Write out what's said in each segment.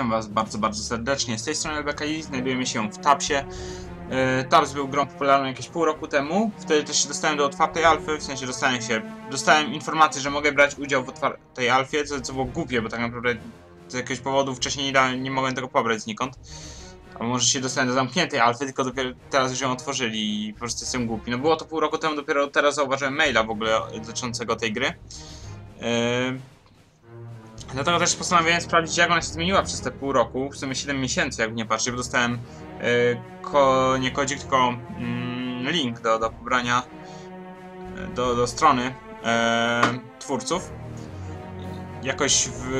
Witam Was bardzo, bardzo serdecznie. Z tej strony BKI znajdujemy się w Tapsie. Yy, Taps był grą popularną jakieś pół roku temu. Wtedy też się dostałem do otwartej alfy, w sensie dostałem się. Dostałem informację, że mogę brać udział w otwartej alfie, co, co było głupie, bo tak naprawdę z jakiegoś powodu wcześniej nie, dałem, nie mogłem tego pobrać znikąd. A może się dostałem do zamkniętej alfy, tylko dopiero teraz już ją otworzyli i po prostu jestem głupi. No było to pół roku temu, dopiero teraz zauważyłem maila w ogóle dotyczącego tej gry. Yy, Dlatego też postanowiłem sprawdzić, jak ona się zmieniła przez te pół roku, w sumie 7 miesięcy, jak nie patrzę, bo dostałem yy, ko, nie kodzik, tylko mm, link do, do pobrania yy, do, do strony yy, twórców jakoś w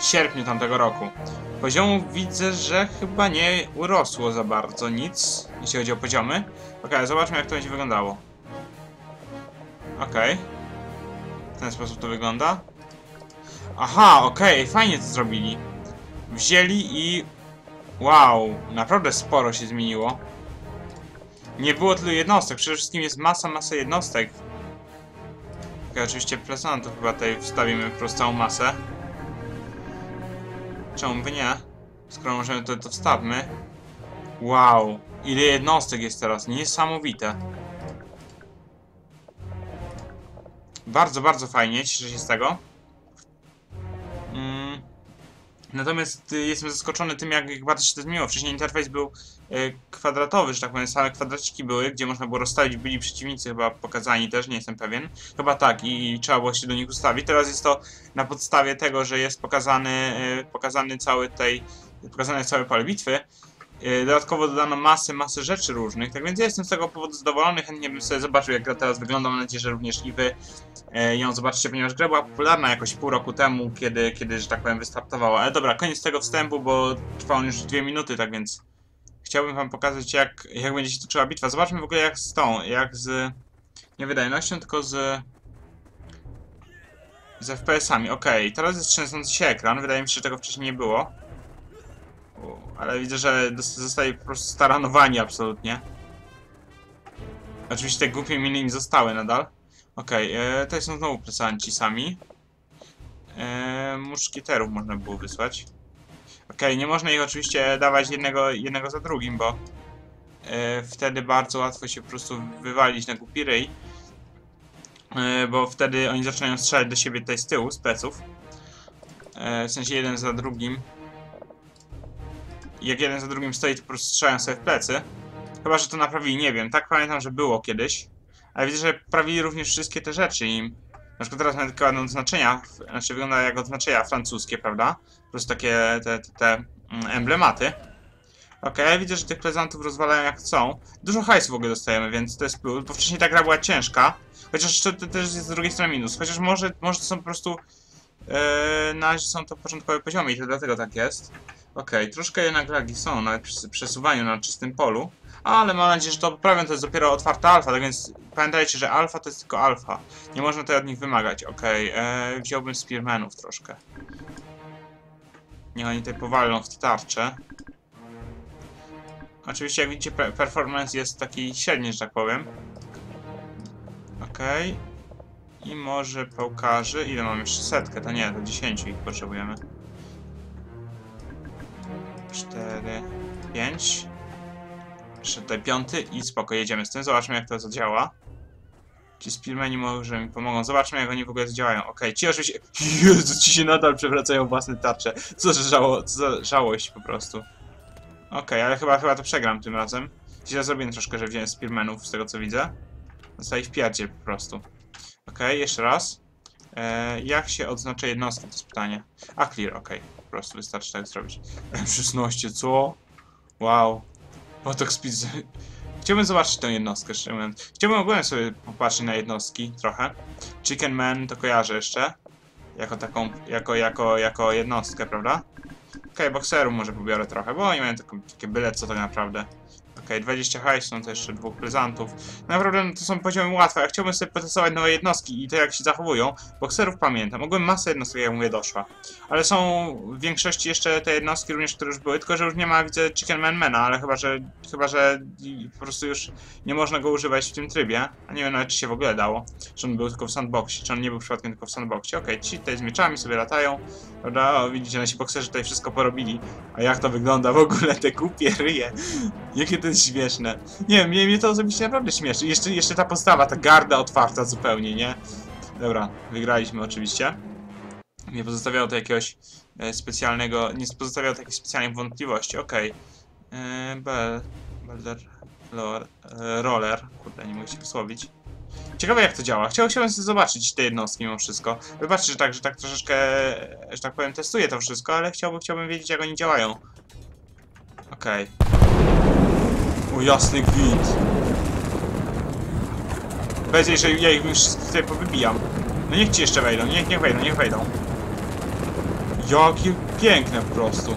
sierpniu tamtego roku. Poziomu widzę, że chyba nie urosło za bardzo nic, jeśli chodzi o poziomy. Ok, zobaczmy jak to będzie wyglądało. Ok. W ten sposób to wygląda. Aha, okej, fajnie to zrobili. Wzięli i... Wow, naprawdę sporo się zmieniło. Nie było tylu jednostek, przede wszystkim jest masa, masa jednostek. Okej, oczywiście plesantów chyba tutaj wstawimy po całą masę. Czemu by nie? Skoro możemy to, to wstawmy. Wow, ile jednostek jest teraz, niesamowite. Bardzo, bardzo fajnie, cieszę się z tego. Natomiast y, jestem zaskoczony tym, jak, bardzo się to zmieniło. Wcześniej interfejs był y, kwadratowy, że tak powiem, same kwadraciki były, gdzie można było rozstawić, byli przeciwnicy chyba pokazani też, nie jestem pewien. Chyba tak i, i trzeba było się do nich ustawić. Teraz jest to na podstawie tego, że jest pokazany, y, pokazany cały tej, pokazane całe pole bitwy. Y, Dodatkowo dodano masę, masę rzeczy różnych, tak więc ja jestem z tego powodu zadowolony, chętnie bym sobie zobaczył jak gra teraz wygląda, mam nadzieję, że również i wy e, ją zobaczycie, ponieważ gra była popularna jakoś pół roku temu, kiedy, kiedy że tak powiem, wystartowała. Ale dobra, koniec tego wstępu, bo trwa on już dwie minuty, tak więc chciałbym wam pokazać jak, jak będzie się toczyła bitwa. Zobaczmy w ogóle jak z tą, jak z nie wydajnością, tylko z z FPS-ami. Okej, teraz jest trzęsący się ekran, wydaje mi się, że tego wcześniej nie było. Ale widzę, że zostali po prostu staranowani absolutnie. Oczywiście te głupie miny nie zostały nadal. Okej, okay, tutaj są znowu plesanci sami. E, muszkieterów można było wysłać. Okej, nie można ich oczywiście dawać jednego, jednego za drugim, bo e, wtedy bardzo łatwo się po prostu wywalić na głupi ryj. E, bo wtedy oni zaczynają strzelać do siebie tutaj z tyłu, z pleców. E, w sensie jeden za drugim. Jak jeden za drugim stoi, to po prostu strzelają sobie w plecy. Chyba, że to naprawili, nie wiem. Tak pamiętam, że było kiedyś. Ale widzę, że prawili również wszystkie te rzeczy i... Na przykład teraz tylko ładne odznaczenia, znaczy wygląda jak odznaczenia francuskie, prawda? Po prostu takie te, te, te mm, emblematy. Okej, okay, widzę, że tych prezentów rozwalają jak chcą. Dużo hajsu w ogóle dostajemy, więc to jest plus, bo wcześniej ta gra była ciężka. Chociaż to, to też jest z drugiej strony minus. Chociaż może, może to są po prostu... Yy, na razie są to początkowe poziomy i to dlatego tak jest. Okej, troszkę jednak lagi są przy przesuwaniu na czystym polu. Ale mam nadzieję, że to poprawią, to jest dopiero otwarta alfa, tak więc pamiętajcie, że alfa to jest tylko alfa. Nie można tutaj od nich wymagać. Okej, okay, wziąłbym spearmanów troszkę. Niech oni tutaj powalą w te tarcze. Oczywiście jak widzicie pe performance jest taki średni, że tak powiem. Okej. Okay. I może pełkarzy. Ile mam jeszcze? Setkę, to nie, to 10 ich potrzebujemy. 4, 5. Jeszcze tutaj piąty i spoko, jedziemy z tym. Zobaczmy jak to zadziała. Ci spearmeni może mi pomogą. Zobaczmy jak oni w ogóle zadziałają. Okej, okay, ci oczywiście... Jezu, ci się nadal przewracają własne tarcze. Co za, żało... Co za żałość po prostu. Okej, okay, ale chyba, chyba to przegram tym razem. Źle zrobiłem troszkę, że wziąłem spearmenów z tego co widzę. Zostali w pierdzie po prostu. Okej, okay, jeszcze raz. Eee, jak się odznacza jednostki? To jest pytanie. A, clear, okej. Okay. Po prostu wystarczy tak zrobić. M16, co? Wow. Potok speed... Chciałbym zobaczyć tę jednostkę, szczerze mówiąc. Chciałbym ogólnie sobie popatrzeć na jednostki trochę. Chicken Man to kojarzę jeszcze. Jako taką, jako, jako, jako jednostkę, prawda? Okej, okay, bokserów może pobiorę trochę, bo oni mają takie byle co tak naprawdę. Okej, 20 hajsu, to jeszcze dwóch prezentów. Naprawdę to są poziomy łatwe. Ja chciałbym sobie potestować nowe jednostki i to jak się zachowują. Bokserów pamiętam. Ogółem masa jednostek, jak mówię, doszła. Ale są w większości jeszcze te jednostki również, które już były, tylko że już nie ma, widzę, Chicken Man Mana, ale chyba, że chyba, że po prostu już nie można go używać w tym trybie. A nie wiem nawet, czy się w ogóle dało. Czy on był tylko w sandboxie, czy on nie był przypadkiem tylko w sandboxie. Okej, ci tutaj z mieczami sobie latają. Prawda? O, widzicie, nasi bokserzy tutaj wszystko porobili. A jak to wygląda w ogóle, te głupie ryje. Jakie jest śmieszne. Nie wiem, mnie, to osobiście naprawdę śmieszy. Jeszcze, jeszcze ta postawa, ta garda otwarta zupełnie, nie? Dobra, wygraliśmy oczywiście. Nie pozostawiało to jakiegoś e, specjalnego, nie pozostawiało to jakiejś specjalnej wątpliwości. Okej. E, Bel, Belder, lor, e, Roller, kurde, nie mogę się wysłowić. Ciekawe jak to działa. Chciał, chciałem sobie zobaczyć te jednostki mimo wszystko. Wybaczcie, że tak, że tak troszeczkę, że tak powiem, testuję to wszystko, ale chciałbym, chciałbym wiedzieć jak oni działają. Okej. O jasny gwint. Bez jej, że ja ich już tutaj powybijam. No niech ci jeszcze wejdą, niech, niech wejdą, niech wejdą. Jakie piękne po prostu.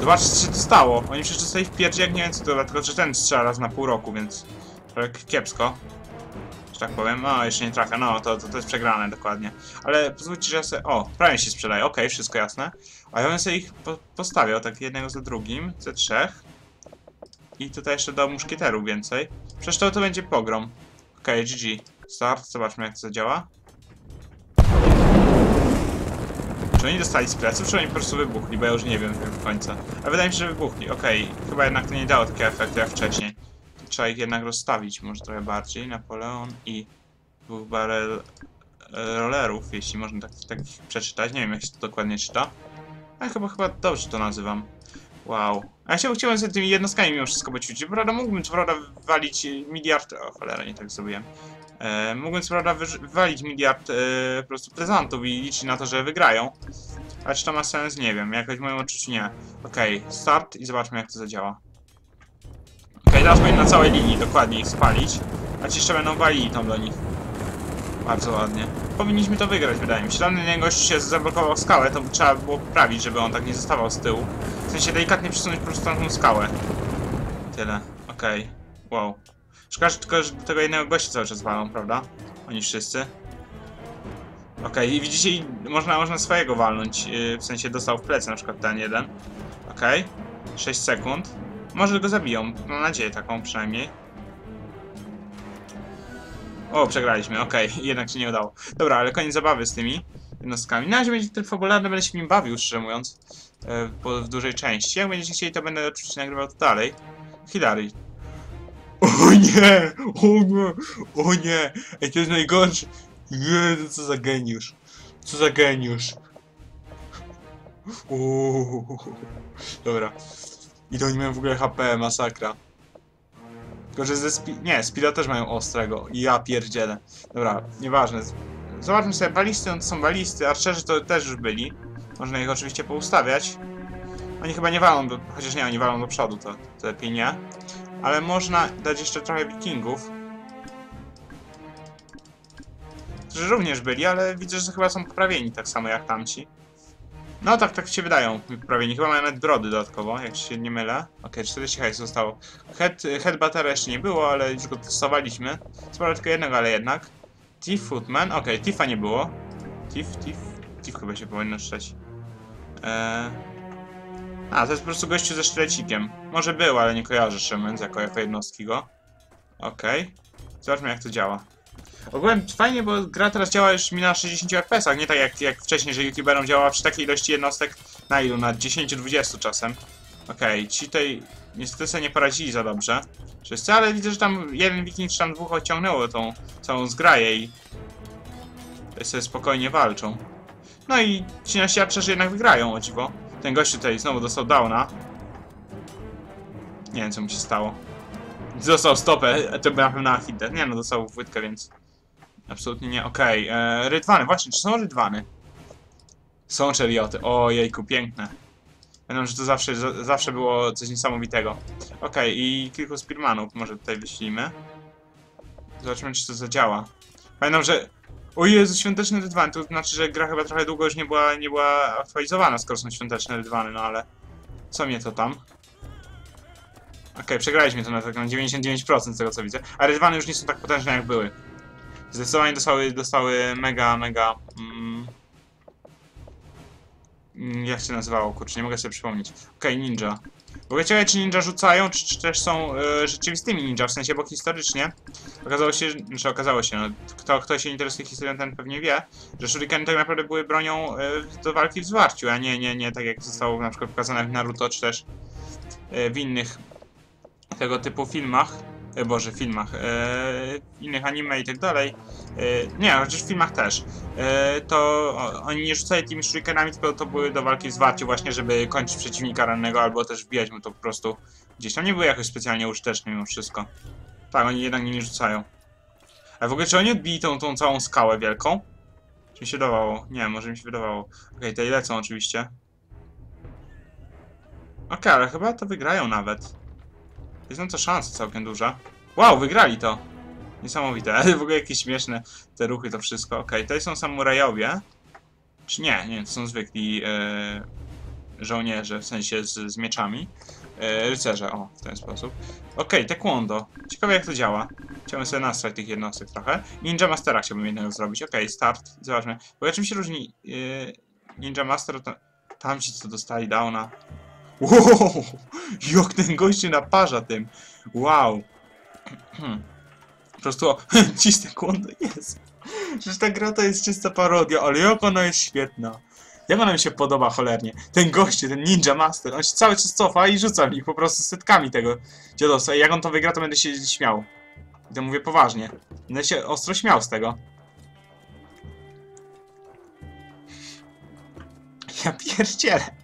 Zobaczcie co się stało. Oni przecież dostali w pierdzie jak nie wiem co to, tylko że ten strzela raz na pół roku, więc trochę kiepsko. Że tak powiem. No, jeszcze nie trafia. No, to, to, to jest przegrane dokładnie. Ale pozwólcie, że ja sobie... O, prawie się sprzedaje. Okej, wszystko jasne. A ja bym sobie ich po postawiał, tak jednego za drugim, ze trzech. I tutaj jeszcze do muszkieterów więcej. Przecież to, to będzie pogrom. Okej, GG. Start, zobaczmy jak to zadziała. Czy oni dostali z pleców, czy oni po prostu wybuchli, bo ja już nie wiem do końca. A wydaje mi się, że wybuchli. Okej, chyba jednak to nie dało takiego efektu jak wcześniej. Trzeba ich jednak rozstawić może trochę bardziej. Napoleon i dwóch barel rollerów, jeśli można tak, tak przeczytać. Nie wiem jak się to dokładnie czyta. Ale chyba, chyba dobrze to nazywam. Wow. A ja się chciałem sobie tymi jednostkami mimo wszystko poćwiczyć. Prawda, mógłbym co prawda wywalić e, miliard... O cholera, nie tak zrobiłem. E, mógłbym co prawda wywalić miliard e, po prostu prezentów i liczyć na to, że wygrają. Ale czy to ma sens? Nie wiem. Jakoś w moim odczuciu nie. Okej, start i zobaczmy jak to zadziała. Okej, teraz powinien na całej linii dokładnie ich spalić. A ci jeszcze będą walili tam do nich. Bardzo ładnie. Powinniśmy to wygrać, wydaje mi się. Jeden gość się zablokował skałę, to trzeba było poprawić, żeby on tak nie zostawał z tyłu. W sensie delikatnie przesunąć po prostu tamtą skałę. Tyle. Okej. Wow. Szkoda, że tylko że tego jednego gościa cały czas walą, prawda? Oni wszyscy. Okej, i widzicie, można, można swojego walnąć. Yy, w sensie dostał w plecy na przykład ten jeden. Okej. 6 sekund. Może go zabiją. Mam nadzieję taką przynajmniej. O, przegraliśmy, okej, jednak się nie udało. Dobra, ale koniec zabawy z tymi jednostkami. Na razie będzie ten fabularny, będę się nim bawił, szczerze mówiąc. E, po, w dużej części. Jak będziecie chcieli, to będę oczywiście nagrywał to dalej. Hilary. O nie! O nie! O nie! Ej, to jest najgorsze! Jezu, co za geniusz! Co za geniusz! Uuu. Dobra. I to oni mają w ogóle HP, masakra. Tylko, że ze spi... Nie, Speeda też mają ostrego. Ja pierdzielę. Dobra, nieważne. Zobaczmy sobie, balisty, no to są balisty, archerzy to też już byli. Można ich oczywiście poustawiać. Oni chyba nie walą, do... chociaż nie, oni walą do przodu, to, to lepiej nie. Ale można dać jeszcze trochę wikingów. Którzy również byli, ale widzę, że chyba są poprawieni tak samo jak tamci. No tak, tak się wydają poprawieni. Chyba mają nawet brody dodatkowo, jak się nie mylę. Okej, 40 hajs zostało. Head, headbuttera jeszcze nie było, ale już go testowaliśmy. Sporo tylko jednego, ale jednak. Thief Footman, okej, Thiefa nie było. Thief, Thief, Thief chyba się powinno czytać. Eee... A, to jest po prostu gościu ze sztylecikiem. Może był, ale nie kojarzę mówiąc jako, jako jednostki go. Okej. Zobaczmy jak to działa. Ogółem fajnie, bo gra teraz działa już mi na 60 fps, nie tak jak, jak wcześniej, że youtuberom działała przy takiej ilości jednostek na ilu? Na 10-20 czasem. Okej, ci tutaj niestety sobie nie poradzili za dobrze. Wszyscy, ale widzę, że tam jeden wiking czy tam dwóch odciągnęło tą całą zgraję i sobie spokojnie walczą. No i ci nasi archerzy jednak wygrają, o dziwo. Ten gościu tutaj znowu dostał downa. Nie wiem, co mu się stało. Dostał stopę, to na pewno. Nie no, dostał włytkę, więc... Absolutnie nie. Okej, okay. rydwany, właśnie, czy są rydwany? Są czerioty. O jejku, piękne. Będą, że to zawsze, za- zawsze było coś niesamowitego. Okej, i kilku spearmanów może tutaj wyślimy. Zobaczymy, czy to zadziała. Pamiętam, że... O Jezu, świąteczne rydwany, to znaczy, że gra chyba trochę długo już nie była, nie była aktualizowana, skoro są świąteczne rydwany, no ale... Co mnie to tam? Okej, przegraliśmy to na na 99% z tego co widzę. A rydwany już nie są tak potężne jak były. Zdecydowanie dostały, dostały mega, mega... Mm, mm, jak się nazywało, kurczę, nie mogę sobie przypomnieć. Okej, ninja. W ogóle czy ninja rzucają, czy, czy też są e, rzeczywistymi ninja, w sensie, bo historycznie okazało się, że okazało się, no, kto, kto się interesuje historią, ten pewnie wie, że shurikeny tak naprawdę były bronią e, do walki w zwarciu, a nie, nie, nie tak jak zostało na przykład pokazane w Naruto, czy też e, w innych tego typu filmach, e, boże, filmach, e, innych anime i tak dalej, e, nie, chociaż w filmach też, e, to oni nie rzucali tymi shurikenami, tylko to były do walki w zwarciu właśnie, żeby kończyć przeciwnika rannego, albo też wbijać mu to po prostu gdzieś tam. Nie były jakoś specjalnie użyteczne mimo wszystko. Tak, oni jednak nimi rzucają. A w ogóle czy oni odbili tą, tą całą skałę wielką? Czy mi się wydawało? Nie, może mi się wydawało. Okej, te lecą oczywiście. Okej, ale chyba to wygrają nawet. Jest na to szansa całkiem duża. Wow, wygrali to! Niesamowite, ale w ogóle jakieś śmieszne te ruchy, to wszystko. Okej, tutaj są samurajowie. Czy nie? Nie, to są zwykli e, żołnierze, w sensie z, z mieczami. E, rycerze, o, w ten sposób. Okej, taekwondo. Ciekawe jak to działa. Chciałbym sobie nastrać tych jednostek trochę. Ninja Mastera chciałbym jednego zrobić. Okej, start. Zobaczmy. Bo ja czym się różni e, Ninja Master to tamci co dostali downa. Wow! Jak ten gościu naparza tym. Wow. Po prostu o, cisne kłondo jest. Przecież ta gra to jest czysta parodia, ale jak ona jest świetna. Jak ona mi się podoba cholernie. Ten gościu, ten Ninja Master, on się cały czas cofa i rzuca mi po prostu setkami tego dziadosa. Jak on to wygra, to będę się śmiał. I to mówię poważnie. Będę się ostro śmiał z tego. Ja pierdzielę.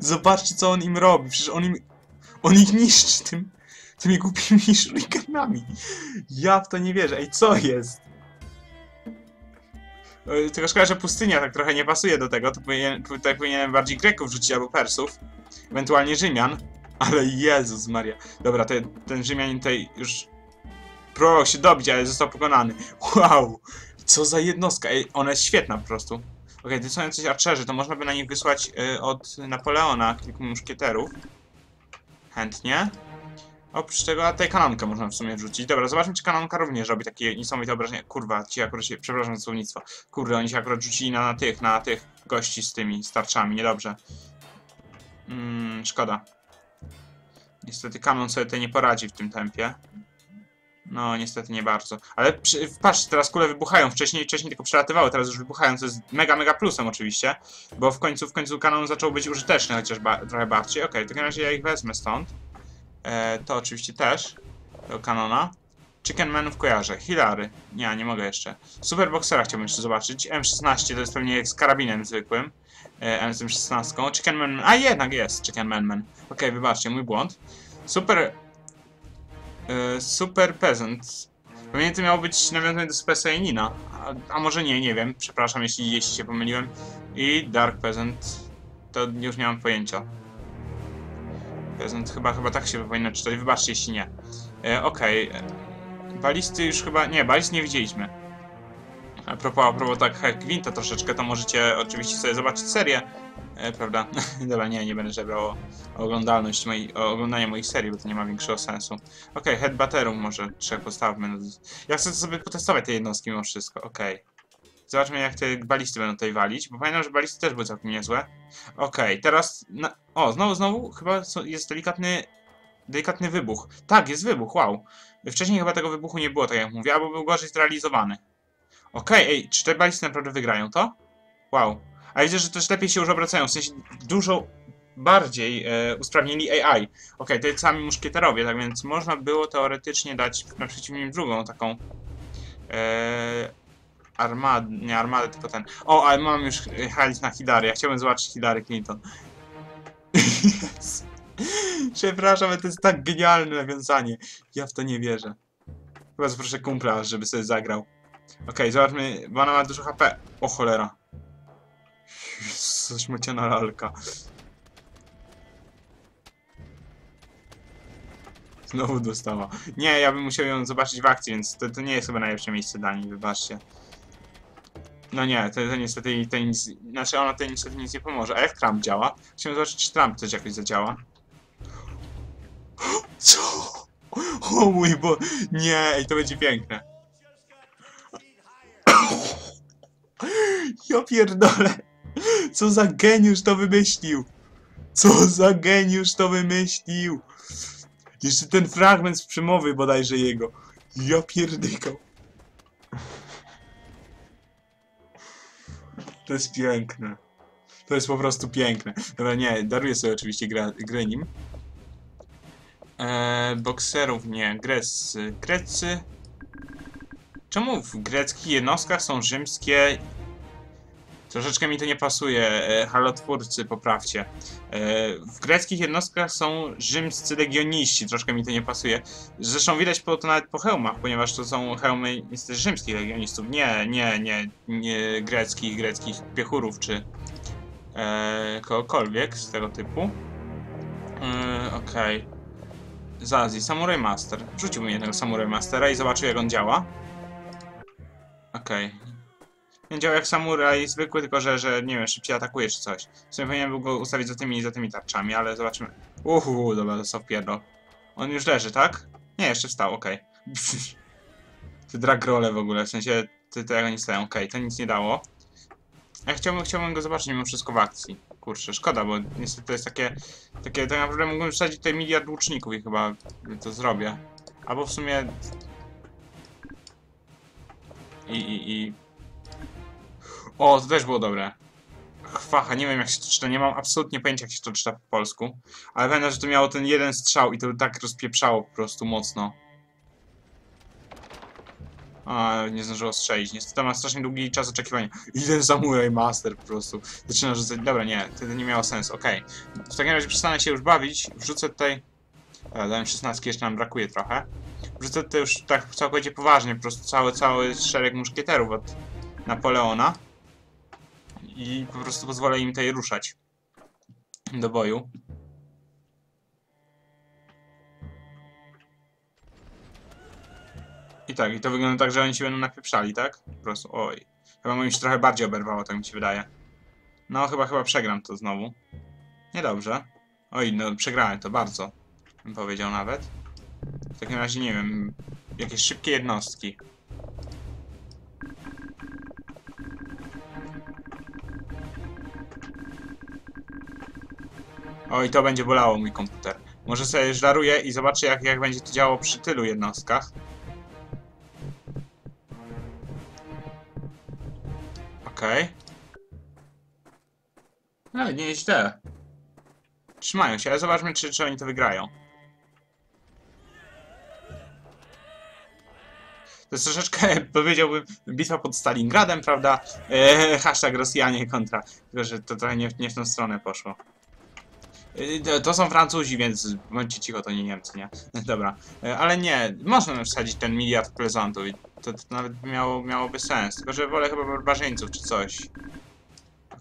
Zobaczcie, co on im robi. Przecież on im... On ich niszczy tym... Tymi głupimi shurikenami. Ja w to nie wierzę. Ej, co jest? E, Tylko szkoda, że pustynia tak trochę nie pasuje do tego. To powinien, tutaj powinienem bardziej Greków rzucić albo Persów. Ewentualnie Rzymian. Ale Jezus Maria. Dobra, te, ten Rzymianin tutaj już próbował się dobić, ale został pokonany. Wow! Co za jednostka. Ej, ona jest świetna po prostu. Okej, to są jacyś archerzy, to można by na nich wysłać y, od Napoleona kilku muszkieterów. Chętnie. Oprócz tego, a tutaj kanonkę można w sumie rzucić. Dobra, zobaczmy, czy kanonka również robi takie niesamowite obrażenia. Kurwa, ci akurat się, przepraszam za słownictwo. Kurde, oni się akurat rzucili na, na tych, na tych gości z tymi starczami, niedobrze. Mm, szkoda. Niestety kanon sobie tutaj nie poradzi w tym tempie. No, niestety nie bardzo. Ale przy, patrz, teraz kule wybuchają. Wcześniej, wcześniej tylko przelatywały, teraz już wybuchają, co jest mega, mega plusem oczywiście. Bo w końcu, w końcu kanon zaczął być użyteczny, chociaż ba trochę bardziej. Okej, w takim razie ja ich wezmę stąd. E, to oczywiście też. Do kanona. Chicken Manów kojarzę. Hilary. Nie, nie mogę jeszcze. Superboxera chciałbym jeszcze zobaczyć. M16 to jest pewnie z karabinem zwykłym. E, M16. Chicken Man... A jednak jest Chicken Man Man. Okej, wybaczcie, mój błąd. Super... E, Super Peasant. Pewnie to miało być nawiązane do Super Saiyanina. A, a może nie, nie wiem. Przepraszam, jeśli, jeśli się pomyliłem. I Dark Peasant. To już nie mam pojęcia. Peasant chyba, chyba tak się powinno czytać. Wybaczcie, jeśli nie. E, Okej. e, Balisty już chyba... Nie, balist nie widzieliśmy. A propos, a propos tak Gwinta troszeczkę, to możecie oczywiście sobie zobaczyć serię, e, prawda? Dobra, nie, nie będę żebrał o, o oglądalność mojej, o oglądanie moich serii, bo to nie ma większego sensu. Okej, Headbatterum może trzech postawmy. No, Ja chcę sobie potestować te jednostki mimo wszystko, okej. Zobaczmy jak te balisty będą tutaj walić, bo pamiętam, że balisty też były całkiem niezłe. Okej, teraz... Na... O, znowu, znowu chyba jest delikatny... Delikatny wybuch. Tak, jest wybuch, wow. Wcześniej chyba tego wybuchu nie było, tak jak mówię, albo był gorzej zrealizowany. Okej, ej, czy te balisty naprawdę wygrają to? Wow. A widzę, że też lepiej się już obracają, w sensie dużo bardziej e, usprawnili AI. Okej, to jest sami muszkieterowie, tak więc można było teoretycznie dać na przeciwnym drugą taką e, armadę, nie armadę, tylko ten. O, ale mam już hajs na Hillary, ja chciałbym zobaczyć Hillary Clinton. Yes. Przepraszam, ale to jest tak genialne nawiązanie. Ja w to nie wierzę. Chyba zaproszę kumpla, żeby sobie zagrał. Okej, zobaczmy, bo ona ma dużo HP. O cholera. Coś maciana lalka. Znowu dostała. Nie, ja bym musiał ją zobaczyć w akcji, więc to, to nie jest chyba najlepsze miejsce dla niej, wybaczcie. No nie, to, to niestety to nic, znaczy ona to niestety nic nie pomoże. A jak Trump działa? Chciałem zobaczyć, czy Trump coś jakoś zadziała. Co? O mój bo... Nie, ej, to będzie piękne. Ja pierdolę. Co za geniusz to wymyślił. Co za geniusz to wymyślił. Jeszcze ten fragment z przemowy bodajże jego. Ja pierdykał. To jest piękne. To jest po prostu piękne. Dobra, nie, daruję sobie oczywiście gra, grę nim. Eee, bokserów nie, greccy. Grecy... Czemu w greckich jednostkach są rzymskie... Troszeczkę mi to nie pasuje, e, halotwórcy, poprawcie. E, w greckich jednostkach są rzymscy legioniści, troszkę mi to nie pasuje. Zresztą widać po, to nawet po hełmach, ponieważ to są hełmy niestety rzymskich legionistów. Nie, nie, nie, nie greckich, greckich piechurów czy e, kogokolwiek z tego typu. E, Okej. Azji, Samurai Master. Wrzuciłbym jednego Samurai Mastera i zobaczył jak on działa. Okej. Nie działa jak samuraj zwykły, tylko że, że nie wiem, szybciej atakuje czy coś. W sumie powinienem był go ustawić za tymi za tymi tarczami, ale zobaczymy. Uhu, dobra, dostał w pierdol. On już leży, tak? Nie, jeszcze wstał, okej. Te drag role w ogóle, w sensie, te, te jak oni stoją, okej, to nic nie dało. Ja chciałbym, chciałbym go zobaczyć mimo wszystko w akcji. Kurczę, szkoda, bo niestety to jest takie, takie, tak naprawdę mógłbym wsadzić tutaj miliard łuczników i chyba to zrobię. Albo w sumie... I, i, i... O, to też było dobre. Chwacha, nie wiem jak się to czyta, nie mam absolutnie pojęcia jak się to czyta po polsku. Ale pamiętam, że to miało ten jeden strzał i to tak rozpieprzało po prostu mocno. A, nie zdążyło strzelić. Niestety to ma strasznie długi czas oczekiwania. I ten Samurai Master po prostu. Zaczyna rzucać. Dobra, nie, wtedy nie miało sensu. Okej. W takim razie przestanę się już bawić. Wrzucę tutaj. E, dałem 16, jeszcze nam brakuje trochę. Wrzucę tutaj już tak całkowicie poważnie, po prostu cały, cały szereg muszkieterów od Napoleona. I po prostu pozwolę im tutaj ruszać do boju. I tak, i to wygląda tak, że oni się będą napieprzali, tak? Po prostu, oj. Chyba mi się trochę bardziej oberwało, tak mi się wydaje. No, chyba, chyba przegram to znowu. Niedobrze. Oj, no przegrałem to bardzo. Bym powiedział nawet. W takim razie, nie wiem, jakieś szybkie jednostki. Oj, to będzie bolało mój komputer. Może sobie żaruję i zobaczę, jak, jak będzie to działało przy tylu jednostkach. Okej. No, nie źle. Trzymają się, ale zobaczmy, czy, czy oni to wygrają. To jest troszeczkę, powiedziałbym, bitwa pod Stalingradem, prawda? Eee, hashtag Rosjanie kontra. Tylko, że to trochę nie, nie w tą stronę poszło. Eee, to- są Francuzi, więc bądźcie cicho, to nie Niemcy, nie? Dobra, Eee, ale nie, można wsadzić ten miliard prezentów i to, to nawet miało, miałoby sens. Tylko, że wolę chyba barbarzyńców czy coś.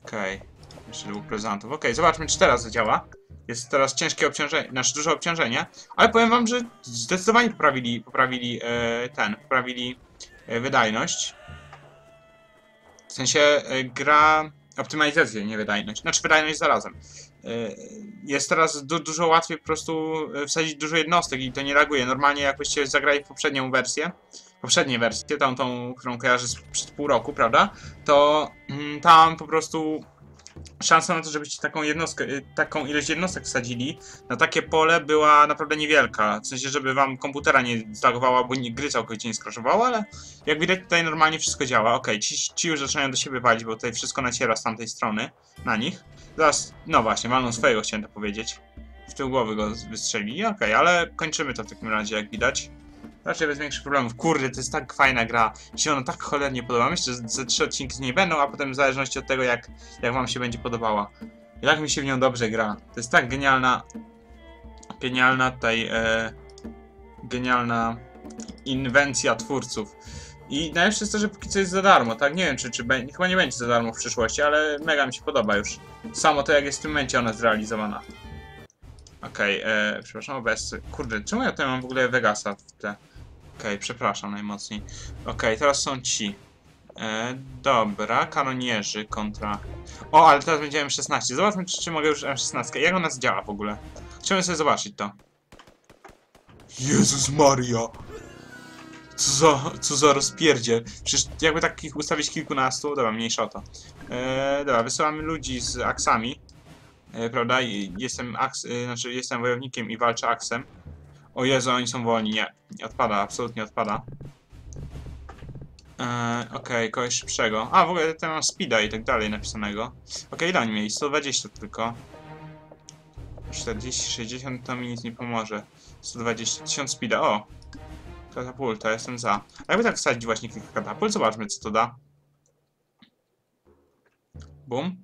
Okej, jeszcze dwóch prezentów. Okej, zobaczmy, czy teraz zadziała. Jest teraz ciężkie obciążenie, znaczy duże obciążenie, ale powiem wam, że zdecydowanie poprawili, poprawili e, ten, poprawili e, wydajność. W sensie e, gra optymalizację, nie wydajność. Znaczy wydajność zarazem. E, jest teraz du dużo łatwiej po prostu e, wsadzić dużo jednostek i to nie reaguje. Normalnie jakbyście zagrali w poprzednią wersję, poprzedniej wersję, tą, tą którą kojarzę sprzed pół roku, prawda? To mm, tam po prostu szansa na to, żebyście taką jednostkę, y, taką ilość jednostek wsadzili na takie pole była naprawdę niewielka. W sensie, żeby wam komputera nie zlagowała, bo gry całkowicie nie skraszowało, ale jak widać tutaj normalnie wszystko działa. Okej, ci, ci już zaczynają do siebie walić, bo tutaj wszystko naciera z tamtej strony na nich. Zaraz, no właśnie, walną swojego chciałem to powiedzieć. W tył głowy go wystrzelili, okej, ale kończymy to w takim razie, jak widać. Raczej bez większych problemów. Kurde, to jest tak fajna gra. Mi się ona tak cholernie podoba. Myślę, że ze trzy odcinki z niej będą, a potem w zależności od tego, jak, jak wam się będzie podobała. Jak mi się w nią dobrze gra. To jest tak genialna. Genialna tutaj. E, genialna inwencja twórców. I najlepsze jest to, że póki co jest za darmo, tak? Nie wiem, czy, czy będzie. Chyba nie będzie za darmo w przyszłości, ale mega mi się podoba już. Samo to, jak jest w tym momencie ona zrealizowana. Okej, e, przepraszam, OBS. Kurde, czemu ja tutaj mam w ogóle Vegasa w tle? Okej, przepraszam najmocniej. Okej, teraz są ci. E, dobra, kanonierzy kontra... O, ale teraz będziemy M16. Zobaczmy, czy, mogę już M16. Jak ona działa w ogóle? Chciałbym sobie zobaczyć to. Jezus Maria! Co za, co za. Przecież jakby takich ustawić kilkunastu, dobra, mniejsza o to. E, dobra, wysyłamy ludzi z aksami. E, prawda? Jestem aks, e, znaczy jestem wojownikiem i walczę aksem. O Jezu, oni są wolni. Nie, nie odpada, absolutnie odpada. E, Okej, kogoś szybszego. A, w ogóle ten mam speeda i tak dalej napisanego. Okej, ile oni mieli? 120 tylko. 40, 60 to mi nic nie pomoże. 120, 1000 speeda, o! Katapulta, jestem za. A jakby tak wsadzić właśnie kilka katapult, zobaczmy co to da. Bum.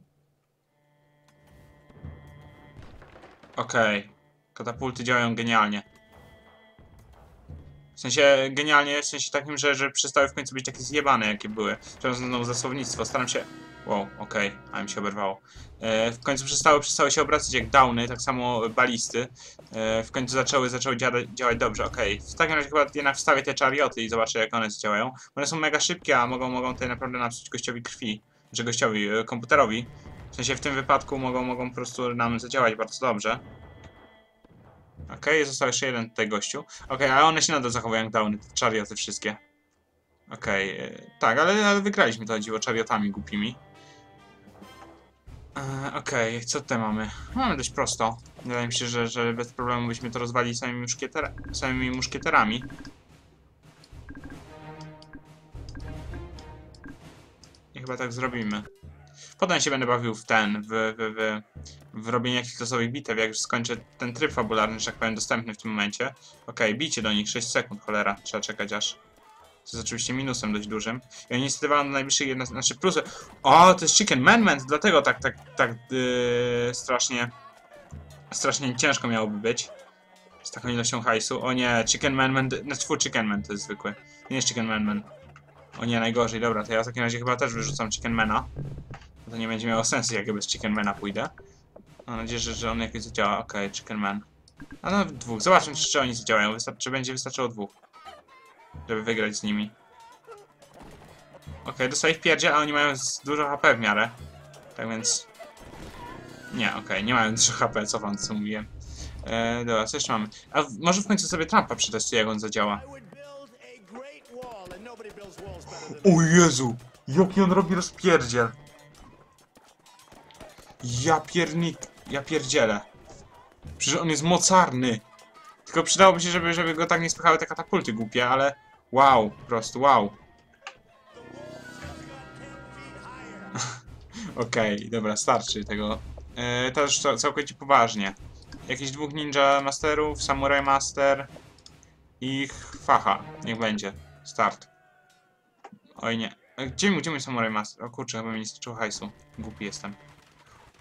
Okej. Katapulty działają genialnie. W sensie genialnie, w sensie takim, że, że przestały w końcu być takie zjebane, jakie były. Przepraszam za słownictwo, staram się... Wow, okej, a mi się oberwało. E, w końcu przestały, przestały się obracać jak downy, tak samo balisty. E, w końcu zaczęły, zaczęły dzia działać dobrze, okej. W takim razie chyba jednak wstawię te charioty i zobaczę jak one działają. One są mega szybkie, a mogą, mogą tutaj naprawdę napsuć gościowi krwi. Czy gościowi, e, komputerowi. W sensie w tym wypadku mogą, mogą po prostu nam zadziałać bardzo dobrze. Okej, został jeszcze jeden tutaj gościu. Okej, ale one się nadal zachowują jak downy, te charioty wszystkie. Okej, e, tak, ale, ale wygraliśmy to chodziło chariotami głupimi. E, Okej, co tutaj mamy? Mamy dość prosto. Wydaje mi się, że, że bez problemu byśmy to rozwalili samymi, muszkieter samymi muszkieterami. I chyba tak zrobimy. Potem się będę bawił w ten, w, w, w, w robienie jakichś losowych bitew, jak już skończę ten tryb fabularny, że tak powiem, dostępny w tym momencie. Okej, bicie do nich 6 sekund, cholera, trzeba czekać aż. To jest oczywiście minusem dość dużym. I oni niestety mają najbliższych jedna, znaczy plusy. O, to jest Chicken Manment, dlatego tak, tak, tak yy, strasznie, strasznie ciężko miałoby być. Z taką ilością hajsu. O nie, Chicken Manment, znaczy full Chicken Man to jest zwykły. Nie jest Chicken Man. O nie, najgorzej, dobra, to ja w takim razie chyba też wyrzucam Chicken Mana. To nie będzie miało sensu, jak ja bez Chicken Mana pójdę. Mam nadzieję, że, że on jakoś zadziała. Okej, Chicken Man. A no, dwóch. Zobaczmy, czy, oni zadziałają. Czy będzie wystarczyło dwóch. Żeby wygrać z nimi. Okej, dostaję w pierdzie, a oni mają dużo HP w miarę. Tak więc... Nie, okej, nie mają dużo HP, co wam co mówiłem. E, dobra, co jeszcze mamy? A może w końcu sobie Trumpa przetestuję, jak on zadziała. O Jezu! Jaki on robi rozpierdziel! Ja piernik... Ja pierdzielę. Przecież on jest mocarny. Tylko przydałoby się, żeby, żeby go tak nie spychały te katapulty głupie, ale... Wow, po prostu wow. Okej, dobra, starczy tego. E, to już całkowicie poważnie. Jakiś dwóch ninja masterów, samurai master i facha. Niech będzie. Start. Oj nie. E, Gdzie, gdzie mój samurai master? O kurczę, chyba mi nie hajsu. Głupi jestem.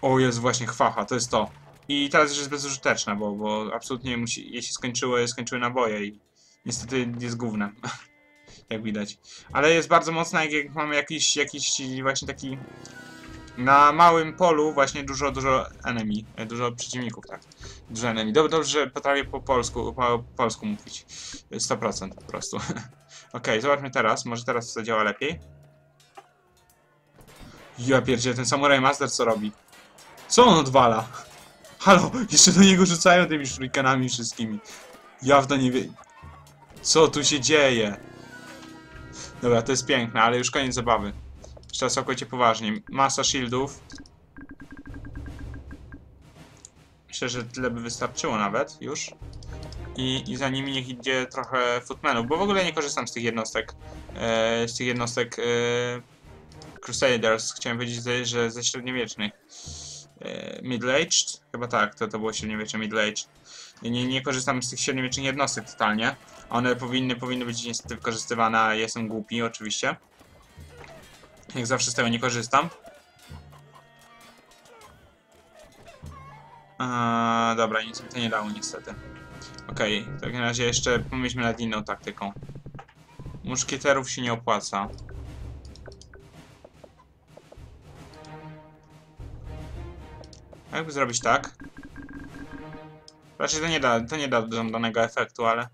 O jest właśnie chwacha, to jest to. I teraz już jest bezużyteczna, bo, bo absolutnie musi, jej się skończyły, skończyły naboje i niestety jest gównem. jak widać. Ale jest bardzo mocna, jak, mamy jakiś, jakiś właśnie taki na małym polu właśnie dużo, dużo enemy, e, dużo przeciwników, tak. Dużo enemy. Dobrze, dobrze że potrafię po polsku, po polsku mówić. 100% po prostu. Okej, zobaczmy teraz, może teraz to działa lepiej. Ja pierdzielę, ten Samurai Master co robi? Co on odwala? Halo, jeszcze do niego rzucają tymi shurikenami wszystkimi. Ja w to nie wiem. Co tu się dzieje? Dobra, to jest piękne, ale już koniec zabawy. Jeszcze raz całkowicie poważnie. Masa shieldów. Myślę, że tyle by wystarczyło nawet już. I, I za nimi niech idzie trochę footmenów, bo w ogóle nie korzystam z tych jednostek. E, z tych jednostek e, Crusaders. Chciałem powiedzieć, że- że ze średniowiecznych. E, Middle-aged? Chyba tak, to, to było średniowiecze Middle-aged. Nie, nie korzystam z tych średniowiecznych jednostek totalnie. One powinny, powinny być niestety wykorzystywane, a jestem głupi oczywiście. Jak zawsze z tego nie korzystam. Eee, dobra, nic mi to nie dało niestety. Okej, w takim razie jeszcze pomyślmy nad inną taktyką. Muszkieterów się nie opłaca. Jakby zrobić tak? Raczej to nie da, to nie da żądanego efektu, ale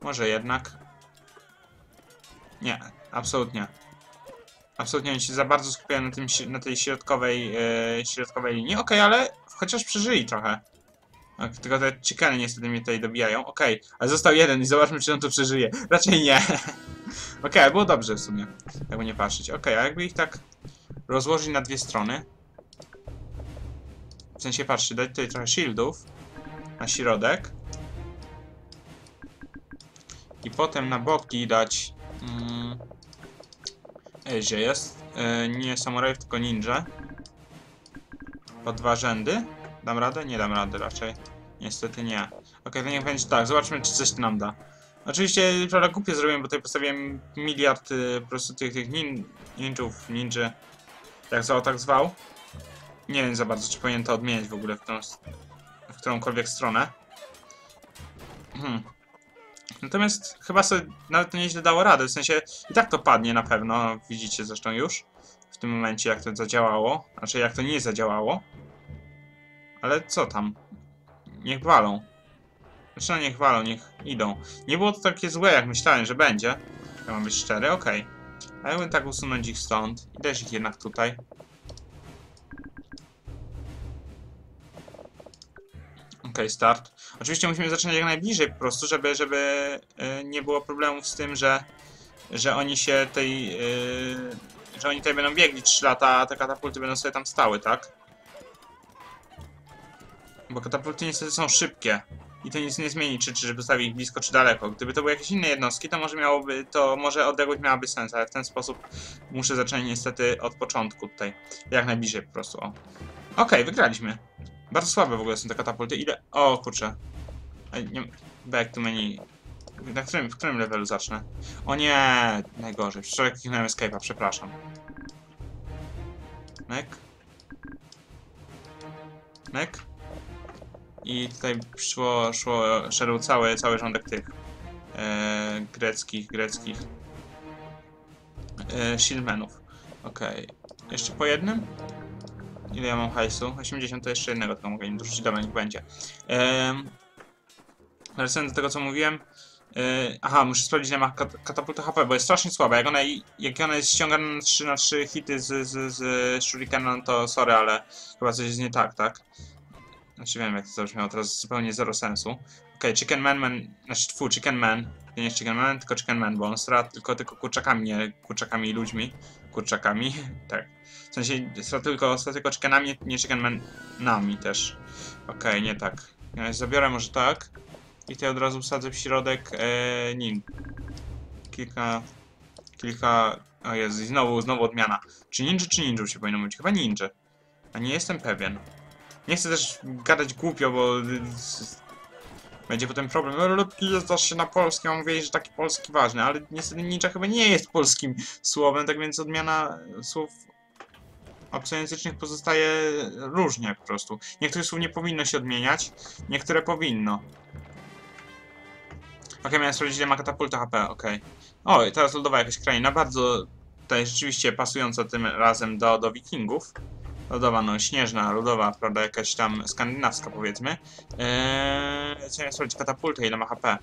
może jednak. Nie, absolutnie. Absolutnie oni się za bardzo skupiają na, tym, na tej środkowej, e, środkowej linii. Okej, ale chociaż przeżyli trochę. Tylko te chickeny niestety mnie tutaj dobijają. Okej, ale został jeden i zobaczmy, czy on to przeżyje. Raczej nie. Okej, ale było dobrze w sumie. Jakby nie patrzeć. Okej, a jakby ich tak rozłożyć na dwie strony. Sensie, patrzcie, dać tutaj trochę shieldów na środek. I potem na boki dać... Mm, gdzie jest? E, nie samurajów, tylko ninja. Po dwa rzędy. Dam radę? Nie dam rady raczej. Niestety nie. Okej, to niech będzie tak. Zobaczmy, czy coś nam da. Oczywiście, prawda, głupie zrobiłem, bo tutaj postawiłem miliard y, po prostu tych, tych nin, ninjów, ninja. Jak zwał, tak zwał. Nie wiem za bardzo, czy powinien to odmieniać w ogóle w, tą, w którąkolwiek stronę. Hmm. Natomiast chyba sobie nawet to nieźle dało radę, w sensie i tak to padnie na pewno, widzicie zresztą już w tym momencie jak to zadziałało, znaczy jak to nie zadziałało. Ale co tam? Niech walą. Znaczy no niech walą, niech idą. Nie było to takie złe jak myślałem, że będzie. Ja mam być szczery, okej. A jakbym tak usunąć ich stąd i dać ich jednak tutaj. Okej, start. Oczywiście musimy zaczynać jak najbliżej po prostu, żeby, żeby y, nie było problemów z tym, że, że oni się tej... Y, że oni tutaj będą biegli 3 lata, a te katapulty będą sobie tam stały, tak? Bo katapulty niestety są szybkie. I to nic nie zmieni, czy, czy żeby stawić ich blisko, czy daleko. Gdyby to były jakieś inne jednostki, to może miałoby, to może odległość miałaby sens, ale w ten sposób muszę zacząć niestety od początku tutaj. Jak najbliżej po prostu, o. Okej, wygraliśmy. Bardzo słabe w ogóle są te katapulty. Ile? O, kurczę. Nie... Back to menu. Na którym, w którym levelu zacznę? O nie, najgorzej. Wczoraj kliknąłem escape'a, przepraszam. Mek. Mek. I tutaj szło, szło, szedł cały, cały rządek tych e, greckich, greckich e, shieldmenów. Okej. Jeszcze po jednym? Ile ja mam hajsu? 80 to jeszcze jednego tylko mogę im dorzucić, dobra, niech będzie. Ehm, wracając do tego, co mówiłem. E, aha, muszę sprawdzić, ile ma kat katapulta HP, bo jest strasznie słaba. Jak ona, jak ona jest ściągana na 3 na 3 hity z, z, z Shurikena, no to sorry, ale chyba coś jest nie tak, tak? Znaczy wiem, jak to zabrzmiało, teraz zupełnie zero sensu. Okej, Chicken Man, man, znaczy tfu, Chicken Man, nie jest Chicken Man, tylko Chicken Man, bo on stra tylko, tylko kurczakami, nie kurczakami i ludźmi. Kurczakami, tak. W sensie, stra tylko, stra tylko Chickenami, nie, Chicken Manami też. Okej, nie tak. Ja zabiorę może tak. I tutaj od razu wsadzę w środek e, nin. Kilka, kilka, o Jezu, i znowu, znowu odmiana. Czy ninja, czy ninja się powinno mówić? Chyba ninja. A nie jestem pewien. Nie chcę też gadać głupio, bo y, będzie potem problem. No lepiej zdasz się na polski, a mówię, że taki polski ważny, ale niestety ninja chyba nie jest polskim słowem, tak więc odmiana słów obcojęzycznych pozostaje różnie po prostu. Niektórych słów nie powinno się odmieniać, niektóre powinno. Okej, miałem sprawdzić, ile ma katapulta HP, okej. O, i teraz lodowa jakaś kraina, bardzo tutaj rzeczywiście pasująca tym razem do, do wikingów. Lodowa, no śnieżna, lodowa, prawda, jakaś tam skandynawska powiedzmy. Eee, co miałem sprawdzić, katapultę, ile ma HP?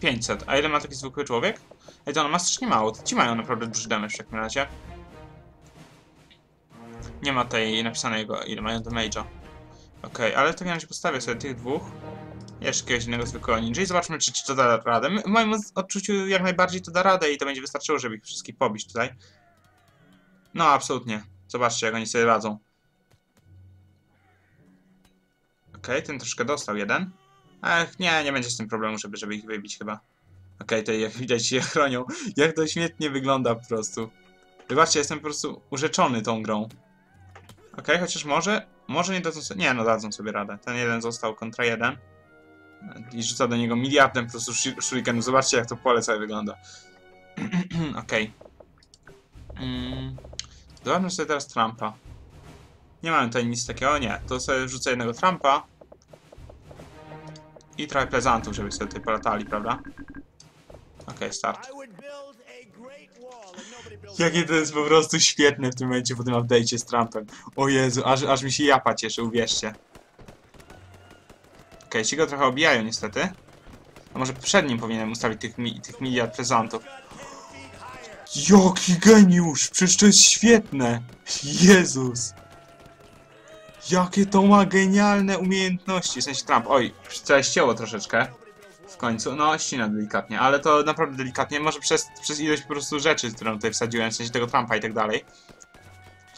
500, a ile ma taki zwykły człowiek? Ej, to ona ma strasznie mało, ci mają naprawdę duży damage w takim razie. Nie ma tej napisanego, ile mają damage'a. Okej, ale w takim razie postawię sobie tych dwóch. Jeszcze jakiegoś innego zwykłego ninja i zobaczmy, czy, czy to da radę. W moim odczuciu jak najbardziej to da radę i to będzie wystarczyło, żeby ich wszystkich pobić tutaj. No, absolutnie. Zobaczcie, jak oni sobie radzą. Okej, ten troszkę dostał jeden. Ech, nie, nie będzie z tym problemu, żeby, żeby ich wybić chyba. Okej, to jak widać się chronią. Jak to świetnie wygląda po prostu. Zobaczcie, jestem po prostu urzeczony tą grą. Okej, chociaż może, może nie dadzą sobie, nie no dadzą sobie radę. Ten jeden został kontra jeden. I rzuca do niego miliardem po prostu shur- shurikenów. Zobaczcie jak to pole całe wygląda. Okej. Mm. Zobaczmy sobie teraz Trumpa. Nie mamy tutaj nic takiego, nie. To sobie wrzucę jednego Trumpa. I trochę prezentów, żeby sobie tutaj polatali, prawda? Okej, start. Nobody builds Jakie to jest po prostu świetne w tym momencie po tym update'cie z Trumpem. O Jezu, aż, aż mi się japa cieszy, uwierzcie. Okej, ci go trochę obijają niestety. A może przed nim powinienem ustawić tych, mi, tych miliard prezentów. Jaki geniusz! Przecież to jest świetne! Jezus! Jakie to ma genialne umiejętności, w sensie Trump. Oj, całe ścięło troszeczkę. W końcu, no ścina delikatnie, ale to naprawdę delikatnie, może przez, przez ilość po prostu rzeczy, którą tutaj wsadziłem, w sensie tego Trumpa i tak dalej.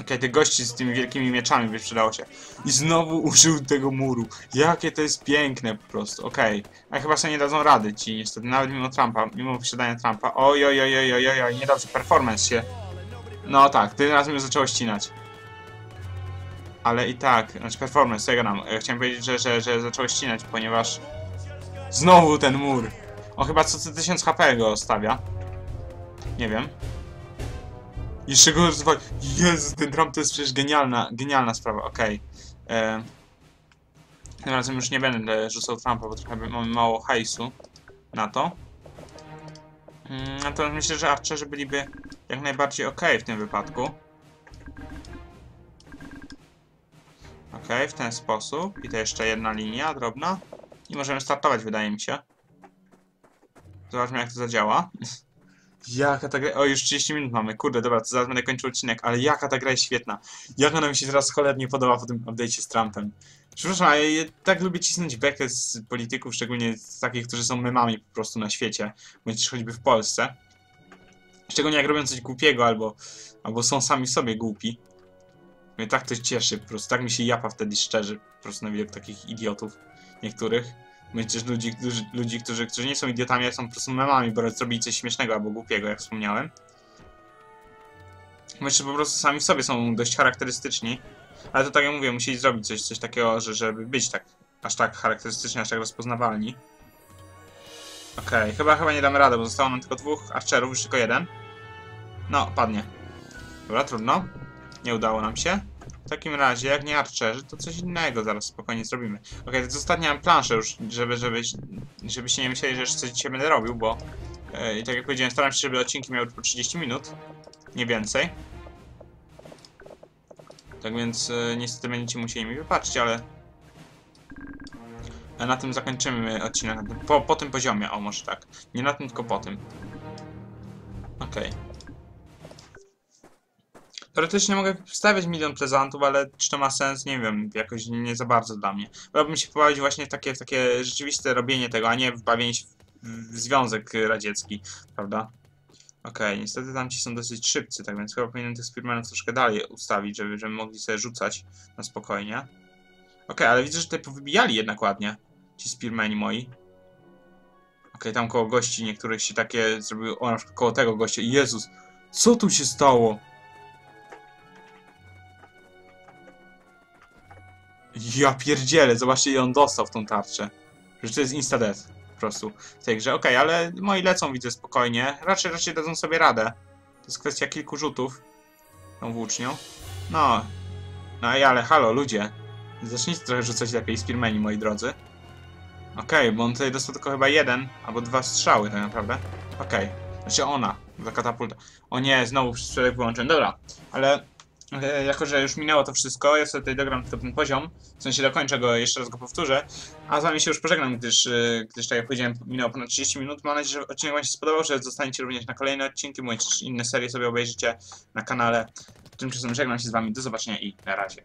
Okej, tych gości z tymi wielkimi mieczami by przydało się. I znowu użył tego muru. Jakie to jest piękne po prostu, okej. A chyba sobie nie dadzą rady ci niestety, nawet mimo Trumpa, mimo posiadania Trumpa. Oj, oj, oj, oj, oj, oj, niedobrze, performance się. No tak, tym razem już zaczęło ścinać. Ale i tak, znaczy performance, co ja. E, Chciałem powiedzieć, że, że, że zaczęło ścinać, ponieważ... Znowu ten mur! On chyba co 1000 HP go stawia. Nie wiem. Jeszcze go rozwali. Jezu, ten Trump to jest przecież genialna, genialna sprawa, okej. Okay. Tym razem już nie będę rzucał Trumpa, bo trochę mamy mało hajsu na to. Mm, Natomiast myślę, że Archerzy byliby jak najbardziej ok w tym wypadku. Ok, w ten sposób. I to jeszcze jedna linia drobna. I możemy startować, wydaje mi się. Zobaczmy, jak to zadziała. Jaka ta gra... O, już 30 minut mamy. Kurde, dobra, to zaraz będę kończył odcinek, ale jaka ta gra jest świetna. Jak ona mi się teraz cholernie podoba po tym update'cie z Trumpem. Przepraszam, ale ja tak lubię cisnąć bekę z polityków, szczególnie z takich, którzy są memami po prostu na świecie, bądź choćby w Polsce. Szczególnie jak robią coś głupiego, albo, albo są sami sobie głupi. Mnie tak to cieszy, po prostu tak mi się japa wtedy szczerze, po prostu na widok takich idiotów niektórych. Też ludzi, którzy, ludzi którzy, którzy nie są idiotami, są po prostu memami, bo zrobili coś śmiesznego albo głupiego, jak wspomniałem. Też po prostu sami w sobie są dość charakterystyczni. Ale to tak jak mówię, musieli zrobić coś, coś takiego, że, żeby być tak, aż tak charakterystyczni, aż tak rozpoznawalni. Okej, chyba, chyba nie damy rady, bo zostało nam tylko dwóch archerów, już tylko jeden. No, padnie. Dobra, trudno. Nie udało nam się. W takim razie, jak nie archerzy, to coś innego zaraz spokojnie zrobimy. Okej, to jest ostatnia plansza już, żeby, żeby, żebyście nie myśleli, że jeszcze coś dzisiaj będę robił, bo e, i tak jak powiedziałem, staram się, żeby odcinki miały po 30 minut, nie więcej. Tak więc e, niestety będziecie musieli mi wybaczyć, ale a na tym zakończymy odcinek, po, po tym poziomie, o może tak. Nie na tym, tylko po tym. Okej. Teoretycznie mogę wstawiać milion prezentów, ale czy to ma sens? Nie wiem, jakoś nie za bardzo dla mnie. Wolałbym się pobawić właśnie w takie, w takie rzeczywiste robienie tego, a nie w bawienie się w, Związek Radziecki, prawda? Okej, niestety tam ci są dosyć szybcy, tak więc chyba powinienem tych Spearmanów troszkę dalej ustawić, żeby, żeby mogli sobie rzucać na spokojnie. Okej, ale widzę, że tutaj powybijali jednak ładnie ci Spearmani moi. Okej, tam koło gości niektórych się takie zrobiły, o na przykład koło tego gościa, Jezus, co tu się stało? Ja pierdzielę, zobaczcie ile on dostał w tą tarczę. Że to jest insta death po prostu w tej grze. Okej, ale moi lecą, widzę spokojnie. Raczej, raczej dadzą sobie radę. To jest kwestia kilku rzutów tą włócznią. No. No i ale halo, ludzie. Zacznijcie trochę rzucać lepiej spearmeni, moi drodzy. Okej, bo on tutaj dostał tylko chyba jeden albo dwa strzały tak naprawdę. Okej. Znaczy ona, za katapulta. O nie, znowu przypadek wyłączyłem. Dobra, ale jako, że już minęło to wszystko, ja sobie tutaj dogram tylko ten poziom, w sensie dokończę go, jeszcze raz go powtórzę, a z wami się już pożegnam, gdyż, e, gdyż tak jak powiedziałem, minęło ponad 30 minut. Mam nadzieję, że odcinek wam się spodobał, że zostaniecie również na kolejne odcinki, bądź inne serie sobie obejrzycie na kanale. Tymczasem żegnam się z wami, do zobaczenia i na razie.